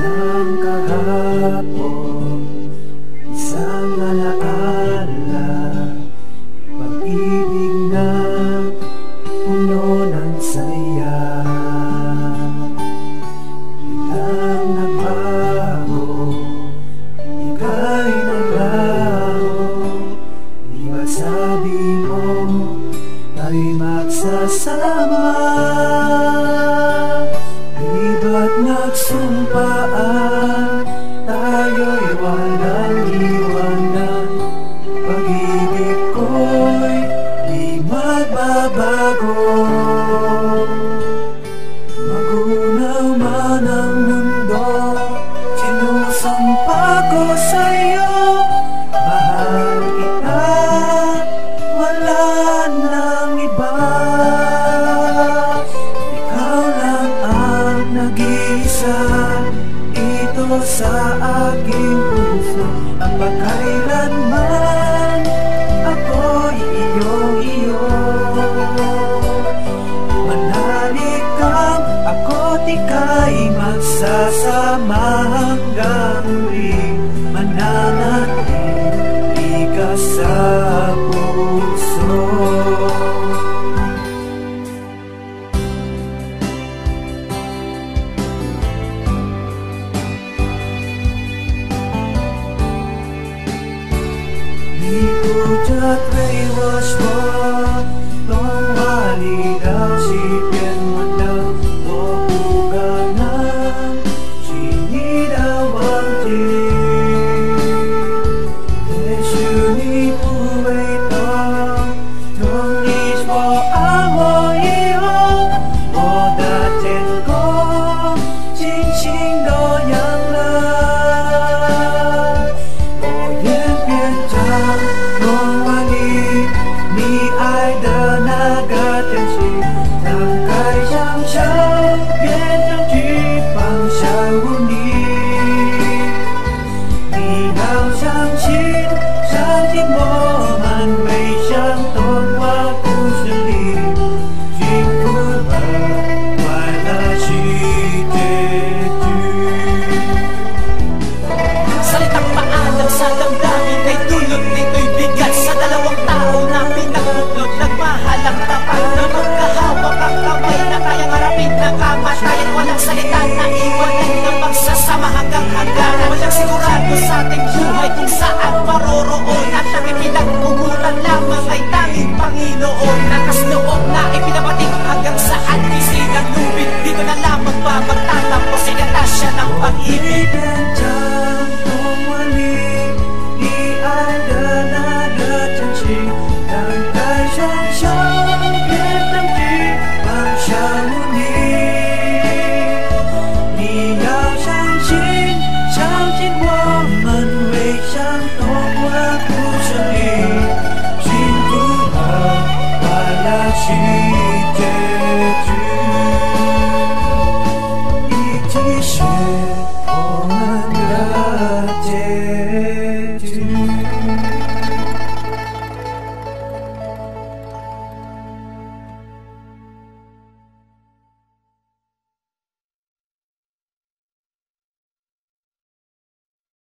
Isang kahapon, isang alaala Pag-ibig na puno ng saya Ilang nagbago, ika'y naglaho Di ba sabi mo, tayo'y magsasama? I mo sa aking puso Ang magkailanman ako'y iyong iyo Manalig kang ako't ika'y magsasama hanggang huli 对我说童话里的七天我的我不可能是你的王子也许你不会懂懂你说爱 sa ating